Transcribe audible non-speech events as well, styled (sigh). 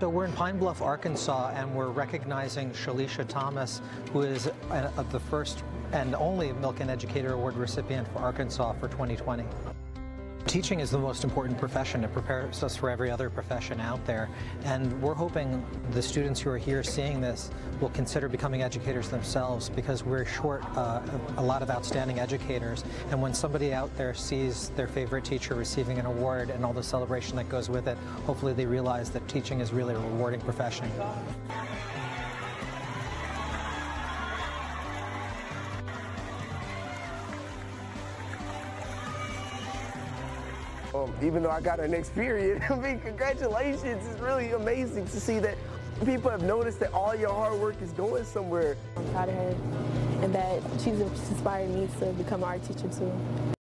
So we're in Pine Bluff, Arkansas, and we're recognizing Shalisha Thomas, who is uh, the first and only Milken Educator Award recipient for Arkansas for 2020. Teaching is the most important profession. It prepares us for every other profession out there. And we're hoping the students who are here seeing this will consider becoming educators themselves because we're short uh, a lot of outstanding educators. And when somebody out there sees their favorite teacher receiving an award and all the celebration that goes with it, hopefully they realize that teaching is really a rewarding profession. Um, even though I got an next period, (laughs) I mean, congratulations. It's really amazing to see that people have noticed that all your hard work is going somewhere. I'm proud of her and that she's inspired me to become an art teacher too.